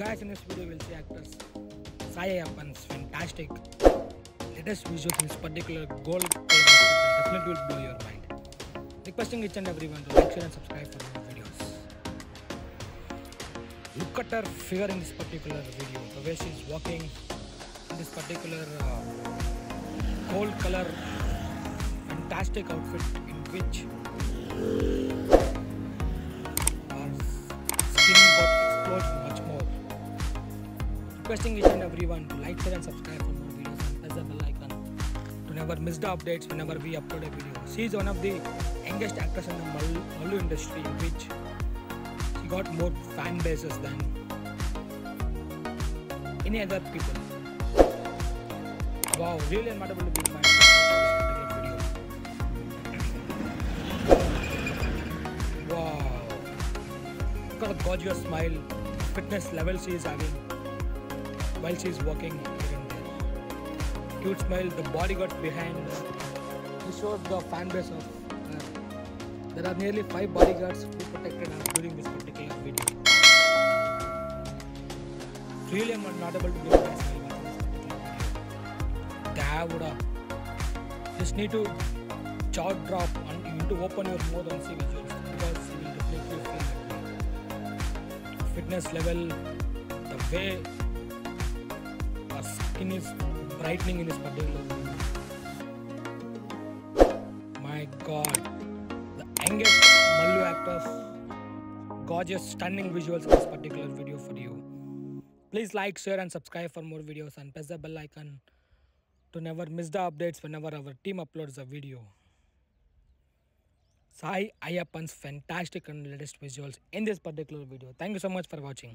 guys, in this video, we'll see actors Saniya Iyappan's fantastic latest visuals in this particular gold color definitely will blow your mind. Requesting each and everyone to like, share, and subscribe for more videos. Look at her figure in this particular video, the way she's walking in this particular uh, gold color fantastic outfit in which Requesting each and everyone to like, share, and subscribe for more videos and press the bell icon to never miss the updates whenever we upload a video. She is one of the youngest actors in the Mal- Mallu industry, in which she got more fan bases than any other people. Wow, really admirable to be my. Wow, at the gorgeous smile, fitness level she is having while she is walking here and there. Cute smile, the bodyguards behind uh, her. This shows the fan base of her. There are nearly five bodyguards who protected her during this particular video. Really, I'm not able to with this. Davuda. Just need to jaw drop and you need to open your mouth and see visuals because you will definitely feel. Fitness level, the way brightening in this particular video. My god, the youngest Mallu actors, gorgeous, stunning visuals in this particular video for you. Please like, share, and subscribe for more videos and press the bell icon to never miss the updates whenever our team uploads a video. Saniya Iyappan's fantastic and latest visuals in this particular video. Thank you so much for watching.